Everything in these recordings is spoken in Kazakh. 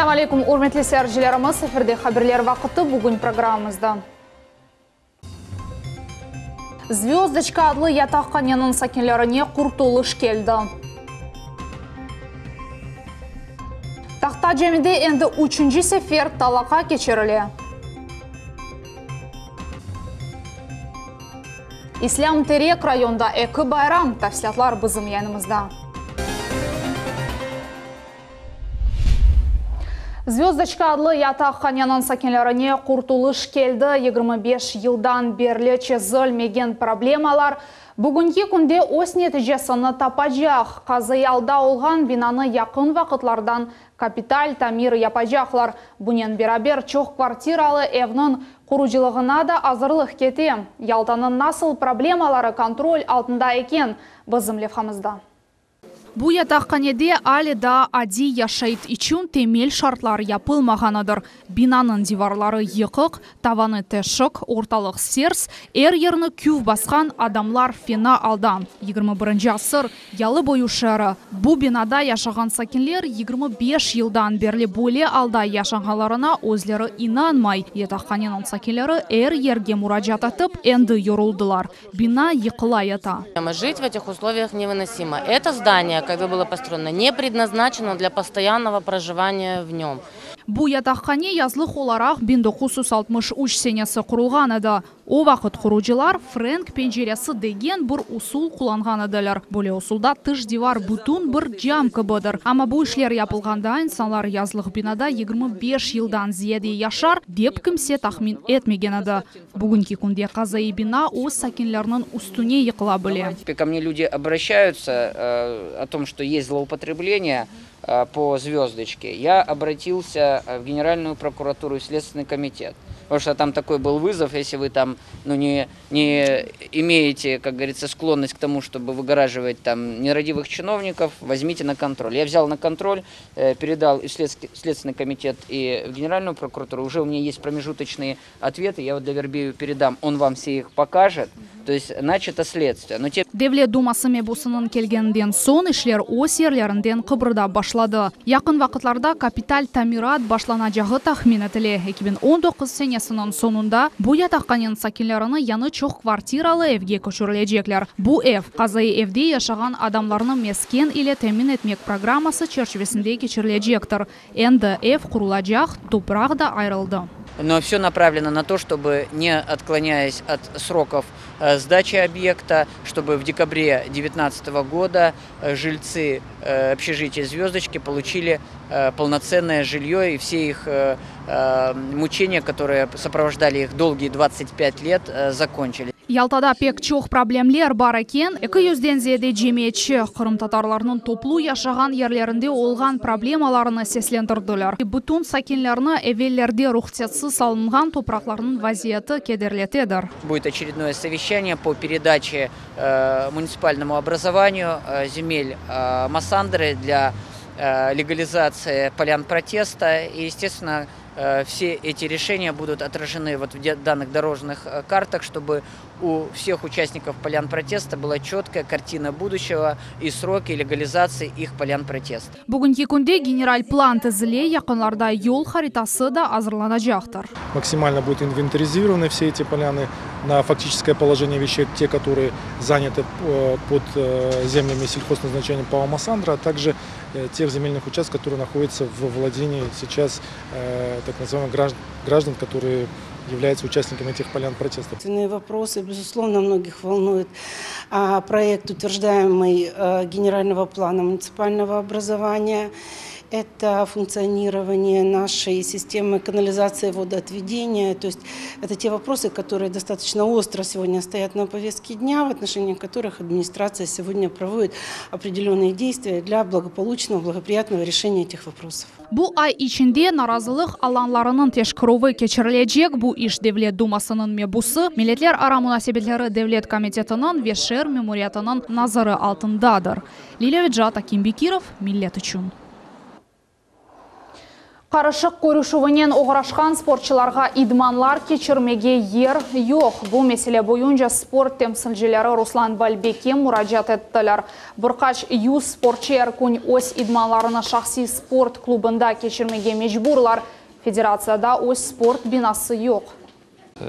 Assalamu alaikum, hurmatli seyircilerimiz. Efirde haberler vakıtı bugün programımızda. Звездочка adlı yataqxananın sakinlerine kurtuluş geldi. Taxta cemide endi 3. sefer talaqa keçirildi. İslam Terek rayonda eki bayram tafsilatlar bizim yanımızda. Звездочка adlı yataqxananın sakinlerine kurtuluş geldi. 25 yıldan beri çözülmеген проблемалар Бүгінгі күнде өз нәтижесіні тапажақ. Қазыялда олған бинаны яқын вақытлардан капиталь тамир япажақлар. Бұнен берабер чоқ квартиралы evнің құружылығына да азырлық кете. Ялтанын насыл проблемалары контроль алтында екен бізім левхамызда. Бу ятаққанеде али да ади яшайт ичун темел шартлар япылмағаныдыр. Бинаның диварлары йықық, таваны тешік, орталық серс, әр ерні кюв басқан адамлар фена алда. 21 асыр ялы бойушары. Бу бинада яшаған сакинлер 25 жылдан берлі бөле алда яшағаларына өзлері инанмай. Ятаққаненің сакинлері әр ерге мұражат атып, әнді yoruldılar. Бина йықыла ята. Жить в этих условиях невыносимо. Это здание, когда было построено, не предназначено для постоянного проживания в нем. Бу ятақхане язлық оларақ 1963 сенесі құрылған еді. О вақыт құручылар Фрэнк пенжересі деген бір усул құланған еділер. Бөле усулда тыш дивар бұтун бір жамқы бұдыр. Ама бұл ішлер япылғанда инсанлар язлық бинада 25 жылдан зиеде яшар деп кімсе тахмин етмеген еді. Бүгінгі күнде қазайы бина өз сакинлерінің үстіне йықыла біле. Э, о том, что есть злоупотребление по звездочке. Я обратился в Генеральную прокуратуру и Следственный комитет Потому что там такой был вызов, если вы там ну, не, не имеете, как говорится, склонность к тому, чтобы выгораживать там нерадивых чиновников, возьмите на контроль. Я взял на контроль, э, передал и в Следственный комитет, и в Генеральную прокуратуру. Уже у меня есть промежуточные ответы, я вот Довербею передам, он вам все их покажет. То есть начато следствие. Но те... Девлет думасы мебусының келгенден сон ішлер ос ерлерінден қыбырда башлады. Яқын вақытларда капиталь тамират башланажағы тахмин етіле. 2019 сенесінің сонында бұ ятаққанен сакинлеріні яны чоқ квартиралы евге көшірілежеклер. Бұ эв, қазай евде яшаған адамларны мескен или тәмин етмек программасы черчевесінде кечірілежектір. Энді эв құрылажақ, топырақ да айрылды. Но все направлено на то, чтобы, не отклоняясь от сроков э, сдачи объекта, чтобы в декабре 2019 года э, жильцы э, общежития «Звездочки» получили полноценное жилье и все их мучения, которые сопровождали их долгие 25 лет, закончились. Ялтада пек чоқ проблемлер бар екен, 200-ден зеде жеметші қырым татарларының топлу яшаған ерлерінде олған проблемаларыны сеслендірділер. Бұтун сакинлеріні эвеллерде рухцетсіз салынған топрақларының вазиеті кедерлетедір. Будет очередное совещание по передаче э, муниципальному образованию э, земель э, Массандры для легализации полян протеста. И, естественно, все эти решения будут отражены вот в данных дорожных картах, чтобы у всех участников полян протеста была четкая картина будущего и сроки легализации их полян протеста. Бүгінгі күнде генераль план тізіле яқынларда yol харита да азырланажақтыр. Максимально будут инвентаризированы все эти поляны на фактическое положение вещей, те, которые заняты э, под землями сельхозназначения Павамасандра, а также тех земельных участков, которые находятся в владении сейчас так называемых граждан, которые являются участниками этих полян протеста. Вопросы, безусловно, многих волнуют. А проект, утверждаемый э, Генерального плана муниципального образования, это функционирование нашей системы канализации водоотведения. То есть это те вопросы, которые достаточно остро сегодня стоят на повестке дня, в отношении которых администрация сегодня проводит определенные действия для благополучного, благоприятного решения этих вопросов. Бұл ай ішінде наразылық аланларының тешкіровы кечірілежек бұл іш Девлет Думасының мебусы, Милетлер ара мунасебетлері Девлет комитетінің Вешер мемориятының назары алтындадыр. Лилия Виджата Кимбекиров, Миллет үшін. Қарышық көрішуінен оғырашқан спортшыларға идманлар кечірмеге ер йоқ. Бұл меселе бойынша спорт темсілжелері Руслан Бальбеке мұраджат еттілер. Бұрқач ю спортшы әркүн ос идманларыны шақси спорт клубында кечірмеге межбурлар. Федерацияда ос спорт бинасы йоқ.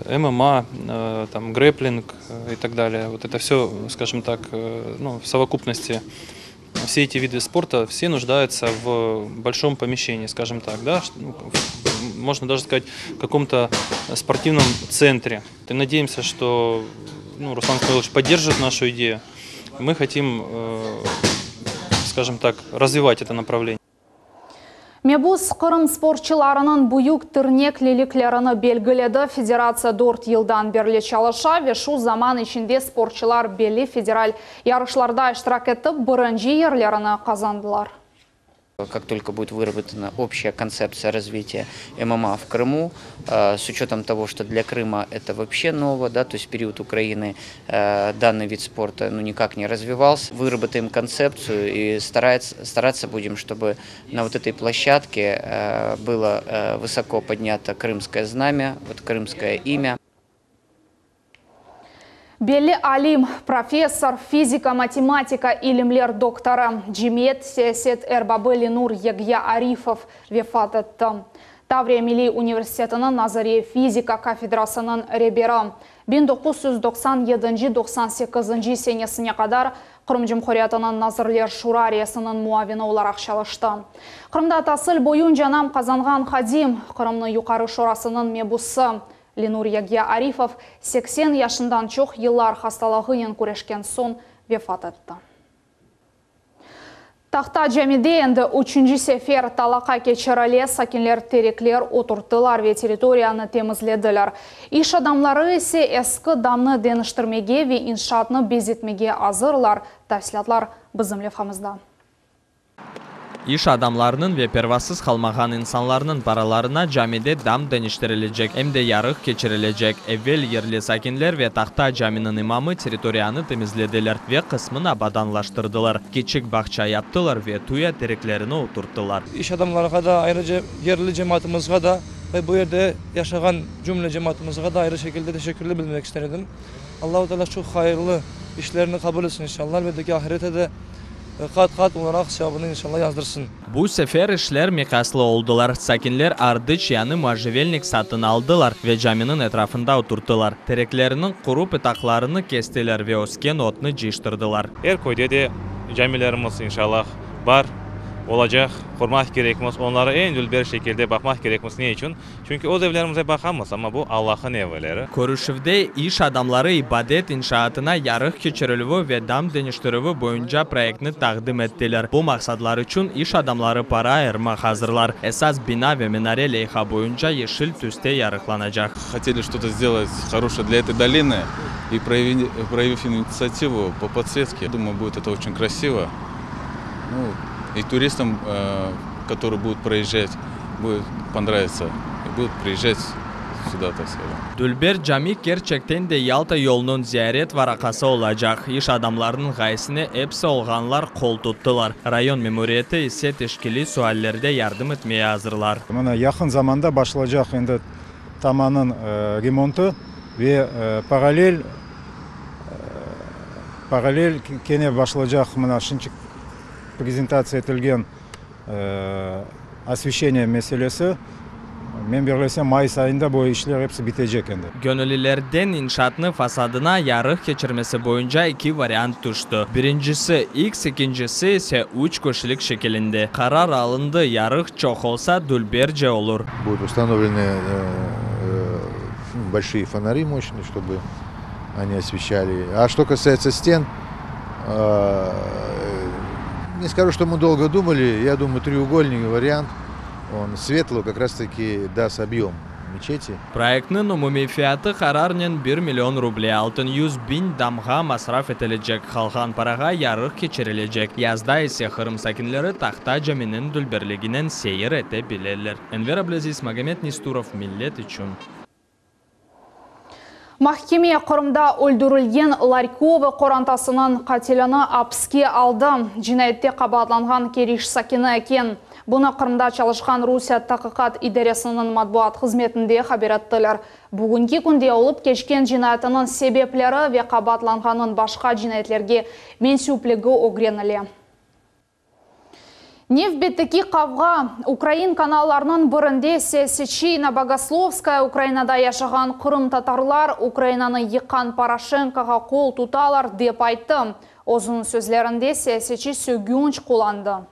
ММА, э, там, грэплинг э, и так далее. Вот это все, скажем так, э, ну, в совокупности все эти виды спорта, все нуждаются в большом помещении, скажем так, да, ну, можно даже сказать, в каком-то спортивном центре. И надеемся, что ну, Руслан Михайлович поддержит нашу идею. Мы хотим, э, скажем так, развивать это направление. Мебус Қырым спортчыларының бұйық түрнек леліклеріні белгіледі. Федерация дорт елдан берлі чалыша, вешу заман ішінде спортчылар белі федераль ярышларда іштірак етіп, бұрынжи ерлеріні қазандылар. Как только будет выработана общая концепция развития ММА в Крыму, э, с учетом того, что для Крыма это вообще ново, да, то есть период Украины э, данный вид спорта ну, никак не развивался, выработаем концепцию и стараться, стараться будем, чтобы на вот этой площадке э, было высоко поднято крымское знамя, вот крымское имя. Белі алим, профессор, физика, математика, илимлер доктора Джимет Сесет Эрбабы Ленур Ягья Арифов вефат етті. Таврия Мили университетінің Назария физика кафедрасының ребері. 1997-98 сенесіне қадар Қырым Жымхориятының Назырлер Шурариясының муавины олар ақшалышты. Қырымда тасыл бойын жанам қазанған Хадим, Қырымның юқары шорасының мебусы. Ленур Ягия Арифов 80 яшындан чоқ еллар хасталығын көрешкен сон вефат етті. Тақта жәмеде енді үшінші сефер талақа кечіріле сакенлер тереклер отыртылар ве территорияны темізледілер. Иш адамлары есе әскі дамны деніштірмеге ве иншатны безетмеге азырлар, тәсілатлар бізімле фамызда. iş adamlarının ve pervasız kalmağan insanların paralarına camide dam deniştirilecek hem de yarık geçirilecek. Evvel yerli sakinler ve tahta caminin imamı teritoriyanı temizlediler ve kısmını abadanlaştırdılar. Küçük bahçe yaptılar ve tuya direklerini oturttular. İş adamlarına da ayrıca yerli cemaatimize da ve bu yerde yaşayan cümle cemaatimize de ayrı şekilde teşekkürlü bildirmek istedim. Allahu Teala çok hayırlı işlerini kabul etsin inşallah ve de ahirete de qat-qat olarak sevabını inşallah yazdırsın. Bu sefer işler mikaslı oldular. Sakinler ardıç yani можжевельник satın aldılar ve caminin etrafında oturttular. Tereklerinin kuru pıtaklarını kestiler ve osken otunu ciştirdiler. Her köyde de camilerimiz inşallah var olacak, korumak gerekmez. Onlara en bir şekilde bakmak gerekmez. Ne için? Çünkü o evlerimize bakamaz ama bu Allah'ın evleri. Көрішівде iş adamları ibadet inşaatına yarıq keçirilüvü ve dam dönüştürüvü boyunca proyektini takdim ettiler. Bu maksatlar için iş adamları para ayırmak hazırlar. Esas bina ve minare leyha boyunca yeşil tüste yarıklanacak. Хотели что-то сделать хорошее для этой долины и проявив, проявив инициативу по подсветке, думаю, будет это очень красиво. Ну, и туристам, э, которые будут проезжать, будет понравиться. И будут приезжать sуда так сказать. Dülber cami gerçekten de Yalta yolunun ziyaret varakası olacak. İş adamlarının gayesine hepsi olganlar kol tuttular. Rayon memuriyeti ise teşkili suallerde yardım etmeye hazırlar. Mana yakın zamanda başlayacak endi tamanın e, remontu ve e, paralel e, paralel kene başlayacak mana шынчык презентация етілген ә, освещение мәселесі мен бірлесем май сайында bu işler hepsi bitecek endi. Gönüllülerden inşaatını fasadına yarık geçirmesi boyunca iki variant düştü. Birincisi X, ikincisi ise üç kişilik şeklinde. Karar alındı yarık çok olsa dülberce olur. Будут установлены э, э, большие фонари мощные, чтобы они освещали. А что касается стен, э, не скажу, что мы долго думали. Я думаю, треугольный вариант, он светлый, как раз-таки даст объем мечети. Проектный Проектнын умумифияты Харарнен 1 миллион рублей. Алтын 100 бин дамга масраф этилечек. Халхан парага ярык кечирилечек. Язда эсе хырым сакинлери тахта жаминин дүлберлигинен сейир эте билерлер. Энвер Аблазиз Магомед Нестуров, Миллет үчүн. Махкеме Қырымда өлдірілген Ларькова қорантасының қателіні апске алды. Жинайтте қабатланған Кериш Сакина екен. Бұны Қырымда чалышқан Русия тақықат идересінің матбуат қызметінде хабераттылар. Бүгінгі күнде олып кешкен жинайтының себеплері ве қабатланғанын башқа жинайтлерге менсуплігі огренілі. Невбеттікі қавға Украин каналларының бірінде Сесичина Богословская Украинада яшаған қырым татарлар Украинаны еқан Порошенкоға қол тұталар деп айтты. Озын сөзлерінде Сесичи сөгюнч қоланды.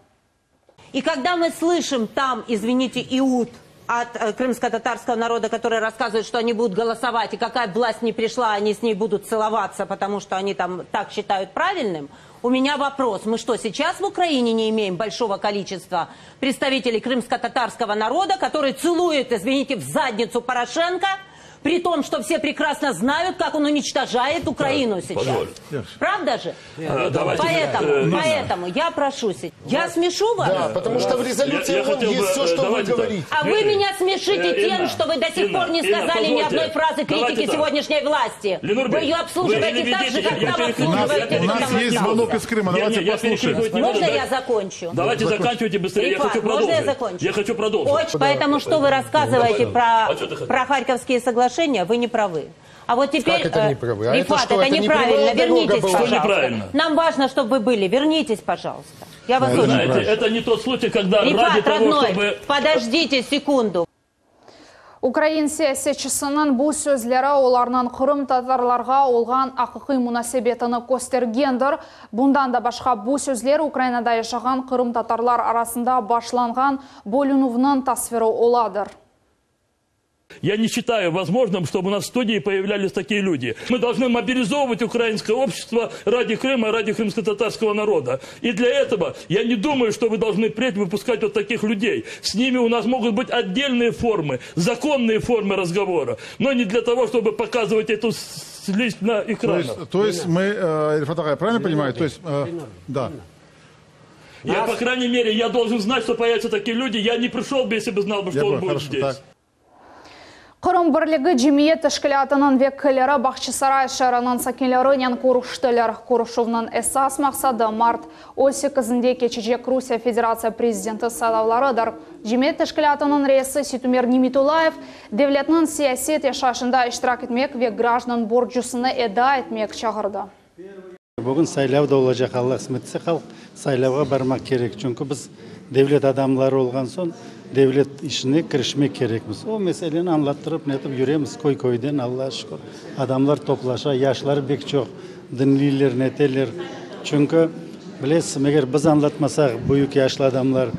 И когда мы слышим там, извините, иуд от э, крымско-татарского народа, который рассказывает, что они будут голосовать, и какая власть не пришла, они с ней будут целоваться, потому что они там так считают правильным, у меня вопрос. Мы что, сейчас в Украине не имеем большого количества представителей крымско-татарского народа, которые целуют, извините, в задницу Порошенко, при том, что все прекрасно знают, как он уничтожает Украину сейчас. позволь. Правда же? А, давайте, поэтому, э, Нина. поэтому я прошу, се- я смешу вас? Да, потому что в резолюции Я- я хотел есть бы, все, э, что вы давайте так. говорите. А вы меня смешите Э, тем, Инна, что вы до сих Инна, пор не Инна, сказали ни позвольте. одной фразы критики так. сегодняшней власти. Вы ее обслуживаете так же, как я- обслуживаете У нас есть звонок из Крыма, давайте послушаем. Можно я закончу? Давайте заканчивайте быстрее, я хочу можно я продолжить. закончу? Я хочу продолжить. Очень, потому что вы рассказываете про, А про Харьковские соглашения, вы не правы. А вот теперь... Как это э, не правы? А это Рифат, что, это это не неправильно. прямая дорога Вернитесь, была? Что пожалуйста. неправильно? Нам важно, чтобы вы были. Вернитесь, пожалуйста. Я вас Это очень Знаете, прошу. это не тот случай, когда ради Рифат, того, родной, чтобы... подождите секунду. Украин саясатчысының бұл сөзлері оларынан қырым татарларға олған ақықи мұнасебетіні көстергендір. Бұндан да башқа бұл сөзлер Украинада яшаған қырым татарлар арасында башланған бөлінуінің тасвері оладыр. Я не считаю возможным, чтобы у нас в студии появлялись такие люди. Мы должны мобилизовывать украинское общество ради Крыма, ради крымско-татарского народа. И для этого я не думаю, что вы должны впредь выпускать вот таких людей. С ними у нас могут быть отдельные формы, законные формы разговора, но не для того, чтобы показывать эту слизь на То экранах. есть, то есть мы, э, Ильфат Агай, правильно понимаю? То есть, э, да. Я, по крайней мере, я должен знать, что появятся такие люди. Я не пришел бы, если бы знал, бы, Я что он будет хорошо, здесь. так. Қырым бірлігі жемиет тәшкілатының веккілері Бақчысарай шәрінің сәкенлерінен көріштілер. Көрішуының әсас мақсады март 18-інде кечежек Русия Федерация президенті сайлауларыдыр. Жемиет тәшкілатының рейсі Ситумер Немитулаев девлетінің сиясет яшашында іштірак етмек ве граждан борджусыны эда етмек чағырды. Бүгін сайлау да Allah кысмет етсе халық сайлауға бармақ керек. Чүнкі біз devlet adamları olған соң devlet gerekmiz. O meseleni anlattırıp netip yürüyemiz koy koydan Allah'a şükür. Adamlar toplaşa, yaşları bek çok, dinliler, neteler. Çünkü bilesizim eğer biz anlatmasak büyük yaşlı adamlar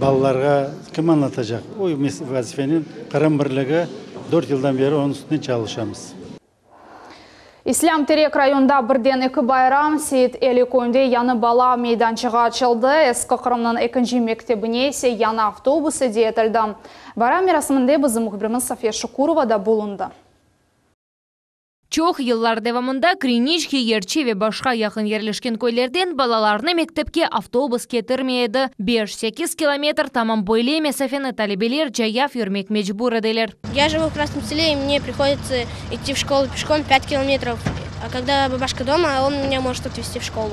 ballarga kim anlatacak? O mes- vazifenin Kırım Birliği 4 yıldan beri onun üstüne çalışamız. Ислам Терек районда бірден екі байрам Сейт Эли көйінде яны бала мейданчыға açıldı. Ескі Қырымның екінші мектебіне есе яны автобусы де етілді. Байрам мерасымында біздің мұхбіріміз София Шукурова да болынды. Чоқ йыллар девамында Кринички, Ерчи ве башқа яқын ерлешкен көйлерден балаларны мектепке автобус кетірмейді. 5-8 километр тамам бойле месафені талебелер жаяв юрмек мечбур эделер. Я живу в Красном селе, и мне приходится идти в школу пешком 5 километров. А когда бабашка дома, он меня может отвезти в школу.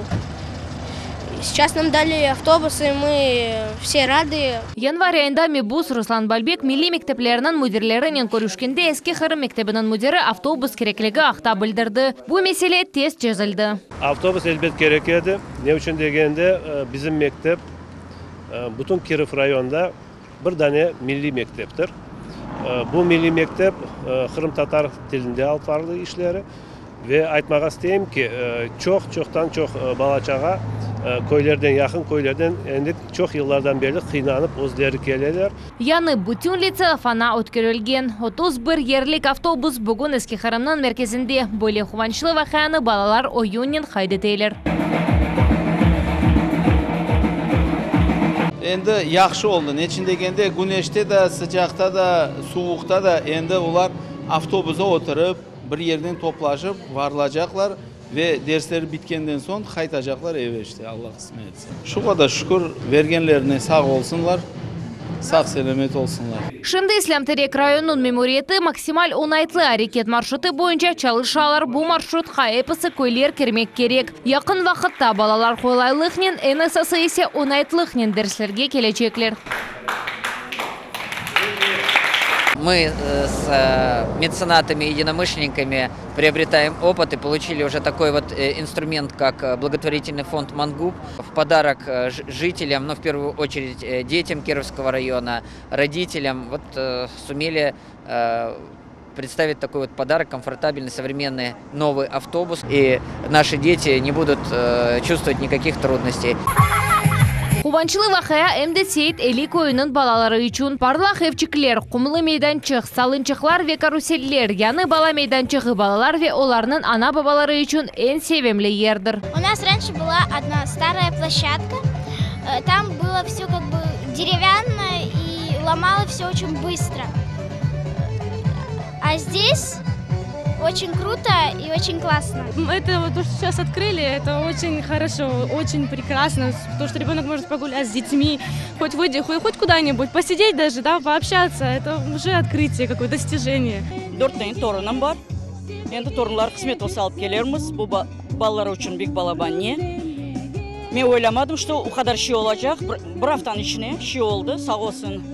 Сейчас нам дали автобусы, мы все рады. Январь айында Мебус Руслан Балбек милли мектеплерінің мүдірлерінен көрішкенде ескі Қырым мектебінің мүдірі автобус кереклігі ақта білдірді. Бұл меселе тез чезілді. Автобус edi. Ne için degende e, bizim mektep e, bütün Kirif rayonda bir tane milli mekteptir. E, Bu milli mektep e, Kırım Tatar dilinde alып barılı işleri ve ki e, çok çoktan çok köylerden yakın köylerden endi çok yıllardan beri kıynanıp özleri geleler. Яны бүтін лице фана өткерілген. 31 ерлік автобус бүгін ескі Қырымның мерkezінде. Бөле қуанчлы вақияны балалар ойынен хайдетейлер. Endi yaxshi oldu. Nechun deganda güneşte de, sıcakta da, soğukta da endi ular avtobusa o'tirib bir yerden toplaşıp varılacaklar ve dersleri bitkenden son qaytacaklar eve işte Allah kısmet etse. Şu kadar şükür vergenlerine sağ olsunlar. sağ selamet olsunlar. Шынды Ислам Терек районының мемориеті максимал оңайтлы әрекет маршруты бойынша чалышалар бұл маршрутқа эпысы көйлер кермек керек. Яқын вақытта балалар қойлайлықнен НСС есе оңайтлықнен дәріслерге келечеклер. Мы э, с э, меценатами и единомышленниками приобретаем опыт и получили уже такой вот э, инструмент, как благотворительный фонд «Мангуб» в подарок жителям, но в первую очередь детям Кировского района, родителям. Вот сумели представить такой вот подарок, комфортабельный, современный новый автобус. И наши дети не будут чувствовать никаких трудностей Кубанчылы вақая әмді сейт элик ойынын балалары үшін барлақ евчіклер, құмлы мейданчық, салынчықлар ве каруселлер, яны бала мейданчығы балалар ве оларның ана бабалары үшін ең севемлі ердір. У нас раньше была одна старая площадка. Э, Там было все как бы деревянное и ломало все очень быстро. А здесь очень круто и очень классно. Это вот то, что сейчас открыли, это очень хорошо, очень прекрасно, то, что ребенок может погулять с детьми, хоть выйти, хоть, хоть куда-нибудь, посидеть даже, да, пообщаться, это уже открытие, какое достижение. Дөрттен торыным бар. Енді торынлар қызмет осы алып келерміз. Бұл ба- балалар үшін бек балабан не. Мен ойламадым, что у қадар ши olacak. Bir, bir haftanın içine şi oldu. Sağ olsun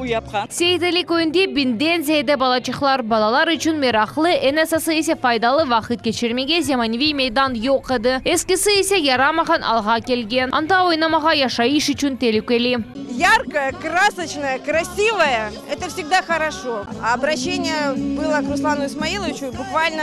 Ruslan Valibek. У yapқан. Сейт элик ойынде бинден зейді балачықлар балалар үшін мерақлы, НСС есе файдалы вақыт кечірмеге земаневи мейдан yok еді. Ескісі есе ярамахан алға келген. Анда ойнамаға яшайыш үшін телікелі. яркое, красочное, красивое, это всегда хорошо. А обращение было к Руслану Исмаиловичу буквально,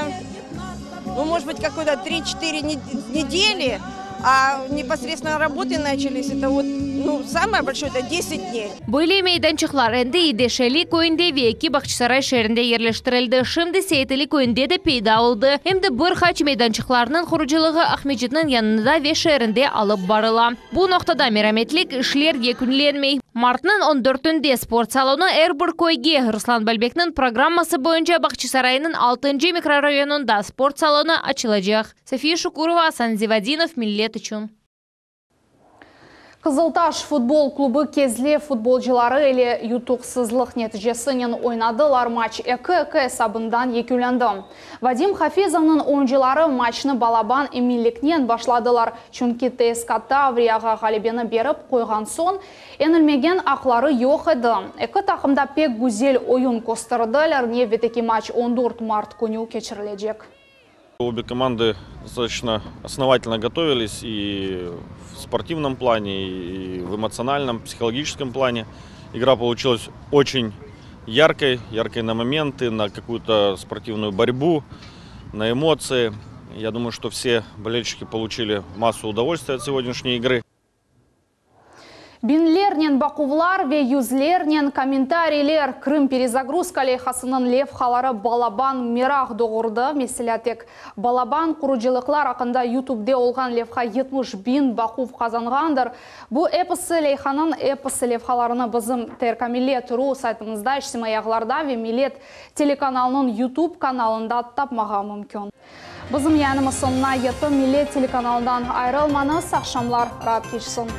ну, может быть, какой-то 3-4 не- недели, а непосредственно работы начались, это вот, ну, самое большое, это 10 дней. Böyle meydançıklar endi İdeşeli köyünde ve iki Bakçısaray şehrinde yerleştirildi. Şimdi Seyitli köyünde de peyda oldu. Hem de bir haç meydançıklarının kuruculuğu Ahmetci'nin yanında ve şehrinde alıp barıla. Bu noktada merhametlik işler yekünlenmey. Mart'ın 14'ünde spor salonu Erbur Koyge Ruslan Balbek'nin programması boyunca Bakçısaray'ın 6. mikrorayonunda spor salonu açılacak. София Шукурова, Асан Зивадинов, Millet için. Қызылташ футбол клубы кезле футболчылары әлі ютуқсызлық нәтижесінен ойнадылар матч 2-2 сабындан екіленді. Вадим Хафизовның ойыншылары матчны балабан емелікнен башладылар. Чүнки ТСК Таврияға ғалибені беріп қойған сон, енілмеген ақлары жоқ еді. Екі тақымда пек гүзел ойын костырдылар, не ветеки матч 14 март күні кечірілежек. Обе команды достаточно основательно готовились и в спортивном плане, и в эмоциональном, психологическом плане. Игра получилась очень яркой, яркой на моменты, на какую-то спортивную борьбу, на эмоции. Я думаю, что все болельщики получили массу удовольствия от сегодняшней игры. Бинлернен бақувлар ве юзлернен комментарийлер Крым перезагрузка лейхасының лев халары балабан мирақ доғырды. Меселятек балабан құрыжылықлар ақында ютубде олған левха 70 бин бақув қазанғандыр. Бұл эпосы лейханын эпосы левхаларыны бізім теркамилет ру сайтымызда ішсімаяғыларда ве милет телеканалының ютуб каналында тапмаға мүмкін. Бізім янымыз сонына еті милет телеканалдан айрылманы сақшамлар рад кешсін.